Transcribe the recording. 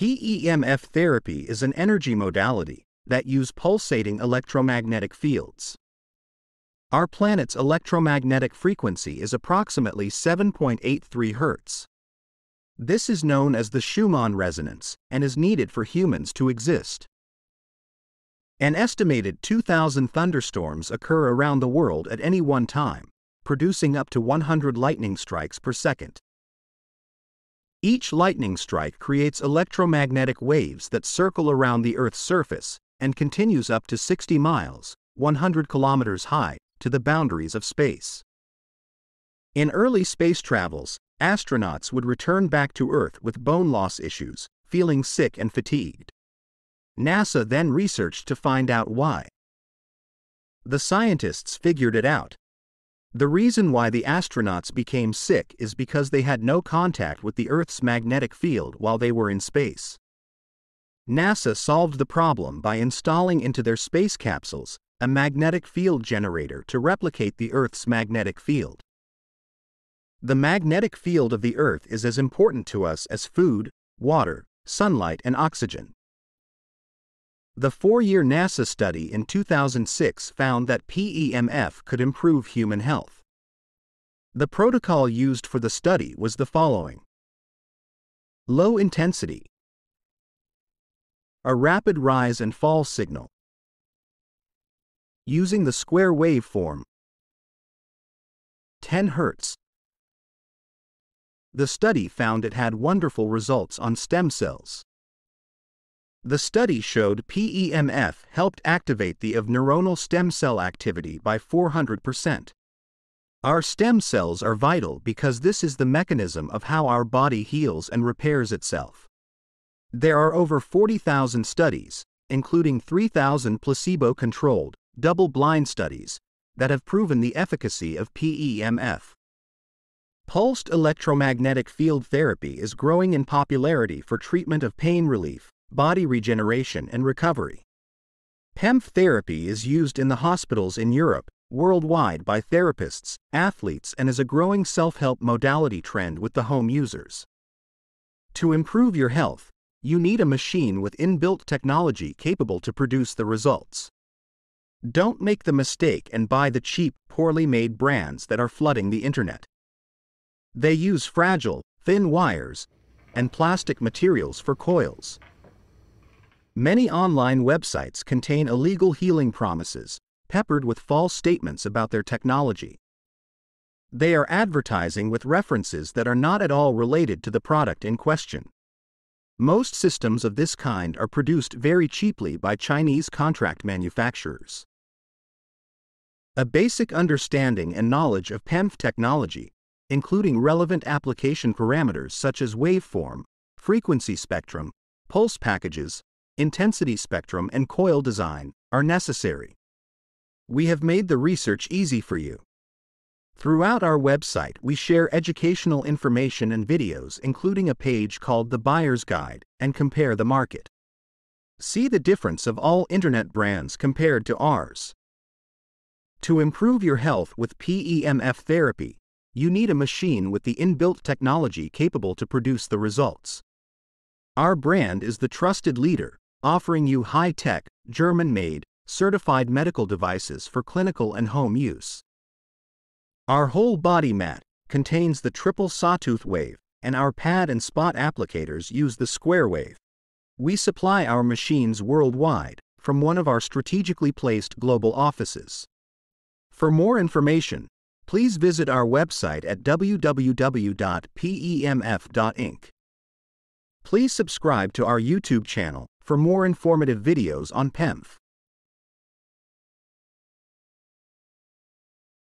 PEMF therapy is an energy modality that use pulsating electromagnetic fields. Our planet's electromagnetic frequency is approximately 7.83 Hz. This is known as the Schumann resonance and is needed for humans to exist. An estimated 2,000 thunderstorms occur around the world at any one time, producing up to 100 lightning strikes per second. Each lightning strike creates electromagnetic waves that circle around the Earth's surface and continues up to 60 miles, 100 kilometers high, to the boundaries of space. In early space travels, astronauts would return back to Earth with bone loss issues, feeling sick and fatigued. NASA then researched to find out why. The scientists figured it out. The reason why the astronauts became sick is because they had no contact with the Earth's magnetic field while they were in space. NASA solved the problem by installing into their space capsules a magnetic field generator to replicate the Earth's magnetic field. The magnetic field of the Earth is as important to us as food, water, sunlight, and oxygen. The four year NASA study in 2006 found that PEMF could improve human health. The protocol used for the study was the following Low intensity, a rapid rise and fall signal, using the square wave form 10 Hz. The study found it had wonderful results on stem cells. The study showed PEMF helped activate the of neuronal stem cell activity by 400%. Our stem cells are vital because this is the mechanism of how our body heals and repairs itself. There are over 40,000 studies, including 3,000 placebo controlled, double blind studies, that have proven the efficacy of PEMF. Pulsed electromagnetic field therapy is growing in popularity for treatment of pain relief, body regeneration and recovery. PEMF therapy is used in the hospitals in Europe, worldwide by therapists, athletes, and is a growing self help modality trend with the home users. To improve your health, you need a machine with inbuilt technology capable to produce the results. Don't make the mistake and buy the cheap, poorly made brands that are flooding the internet. They use fragile, thin wires and plastic materials for coils. Many online websites contain illegal healing promises, peppered with false statements about their technology. They are advertising with references that are not at all related to the product in question. Most systems of this kind are produced very cheaply by Chinese contract manufacturers. A basic understanding and knowledge of PEMF technology, including relevant application parameters such as waveform, frequency spectrum, pulse packages, intensity spectrum, and coil design are necessary. We have made the research easy for you. Throughout our website, we share educational information and videos, including a page called The Buyer's Guide, and compare the market. See the difference of all internet brands compared to ours. To improve your health with PEMF therapy, you need a machine with the inbuilt technology capable to produce the results. Our brand is the trusted leader, offering you high tech, German made, certified medical devices for clinical and home use. Our whole body mat contains the triple sawtooth wave, and our pad and spot applicators use the square wave. We supply our machines worldwide from one of our strategically placed global offices. For more information, please visit our website at www.pemf.inc. Please subscribe to our YouTube channel for more informative videos on PEMF.